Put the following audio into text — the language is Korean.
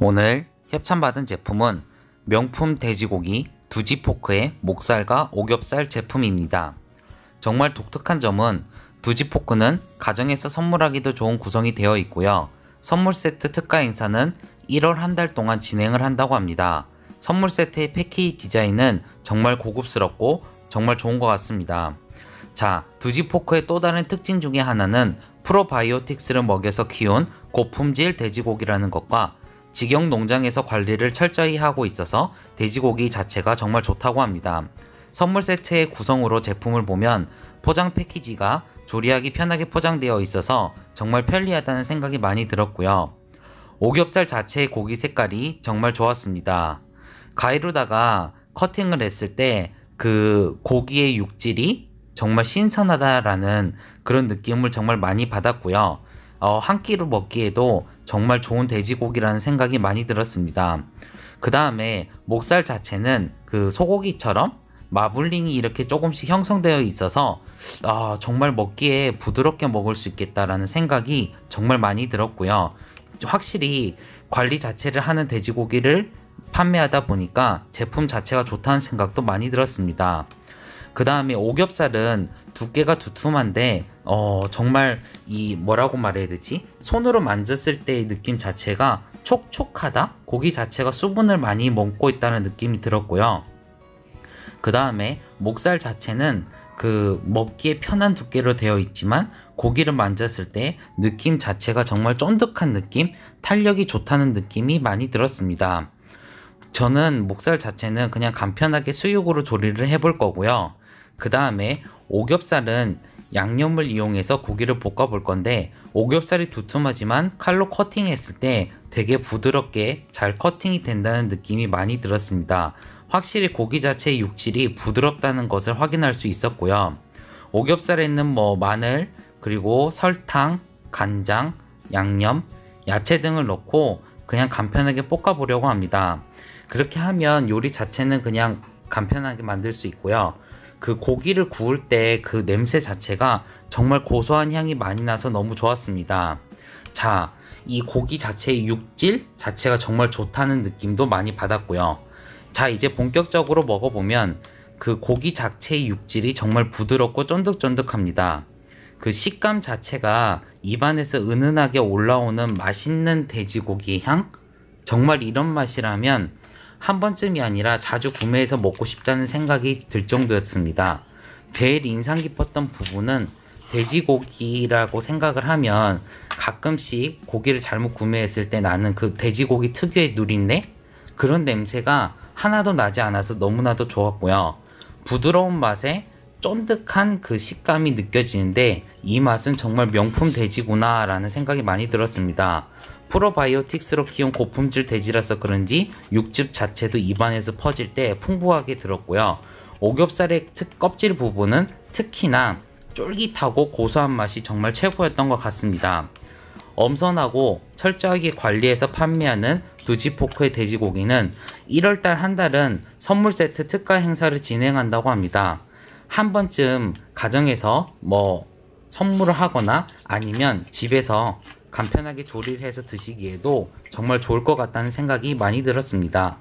오늘 협찬받은 제품은 명품 돼지고기 두지포크의 목살과 오겹살 제품입니다. 정말 독특한 점은 두지포크는 가정에서 선물하기도 좋은 구성이 되어 있고요. 선물 세트 특가 행사는 1월 한 달 동안 진행을 한다고 합니다. 선물 세트의 패키지 디자인은 정말 고급스럽고 정말 좋은 것 같습니다. 자, 두지포크의 또 다른 특징 중에 하나는 프로바이오틱스를 먹여서 키운 고품질 돼지고기라는 것과 직영 농장에서 관리를 철저히 하고 있어서 돼지고기 자체가 정말 좋다고 합니다. 선물 세트의 구성으로 제품을 보면 포장 패키지가 조리하기 편하게 포장되어 있어서 정말 편리하다는 생각이 많이 들었고요. 오겹살 자체의 고기 색깔이 정말 좋았습니다. 가위로다가 커팅을 했을 때 그 고기의 육질이 정말 신선하다라는 그런 느낌을 정말 많이 받았고요. 어, 한 끼로 먹기에도 정말 좋은 돼지고기라는 생각이 많이 들었습니다. 그 다음에 목살 자체는 그 소고기처럼 마블링이 이렇게 조금씩 형성되어 있어서 아, 정말 먹기에 부드럽게 먹을 수 있겠다라는 생각이 정말 많이 들었고요. 확실히 관리 자체를 하는 돼지고기를 판매하다 보니까 제품 자체가 좋다는 생각도 많이 들었습니다. 그 다음에 오겹살은 두께가 두툼한데 어 정말 이 뭐라고 말해야 되지? 손으로 만졌을 때의 느낌 자체가 촉촉하다? 고기 자체가 수분을 많이 먹고 있다는 느낌이 들었고요. 그 다음에 목살 자체는 그 먹기에 편한 두께로 되어 있지만 고기를 만졌을 때 느낌 자체가 정말 쫀득한 느낌? 탄력이 좋다는 느낌이 많이 들었습니다. 저는 목살 자체는 그냥 간편하게 수육으로 조리를 해볼 거고요. 그 다음에 오겹살은 양념을 이용해서 고기를 볶아 볼 건데 오겹살이 두툼하지만 칼로 커팅했을 때 되게 부드럽게 잘 커팅이 된다는 느낌이 많이 들었습니다. 확실히 고기 자체의 육질이 부드럽다는 것을 확인할 수 있었고요. 오겹살에는 뭐 마늘 그리고 설탕, 간장, 양념, 야채 등을 넣고 그냥 간편하게 볶아 보려고 합니다. 그렇게 하면 요리 자체는 그냥 간편하게 만들 수 있고요. 그 고기를 구울 때 그 냄새 자체가 정말 고소한 향이 많이 나서 너무 좋았습니다. 자, 이 고기 자체의 육질 자체가 정말 좋다는 느낌도 많이 받았고요. 자, 이제 본격적으로 먹어보면 그 고기 자체의 육질이 정말 부드럽고 쫀득쫀득합니다. 그 식감 자체가 입안에서 은은하게 올라오는 맛있는 돼지고기의 향? 정말 이런 맛이라면 한 번쯤이 아니라 자주 구매해서 먹고 싶다는 생각이 들 정도였습니다. 제일 인상 깊었던 부분은 돼지고기라고 생각을 하면 가끔씩 고기를 잘못 구매했을 때 나는 그 돼지고기 특유의 누린내? 그런 냄새가 하나도 나지 않아서 너무나도 좋았고요. 부드러운 맛에 쫀득한 그 식감이 느껴지는데 이 맛은 정말 명품 돼지구나 라는 생각이 많이 들었습니다. 프로바이오틱스로 키운 고품질 돼지라서 그런지 육즙 자체도 입안에서 퍼질 때 풍부하게 들었고요. 오겹살의 특 껍질 부분은 특히나 쫄깃하고 고소한 맛이 정말 최고였던 것 같습니다. 엄선하고 철저하게 관리해서 판매하는 두지포크의 돼지고기는 1월달 한 달은 선물 세트 특가 행사를 진행한다고 합니다. 한 번쯤 가정에서 뭐 선물을 하거나 아니면 집에서 간편하게 조리를 해서 드시기에도 정말 좋을 것 같다는 생각이 많이 들었습니다.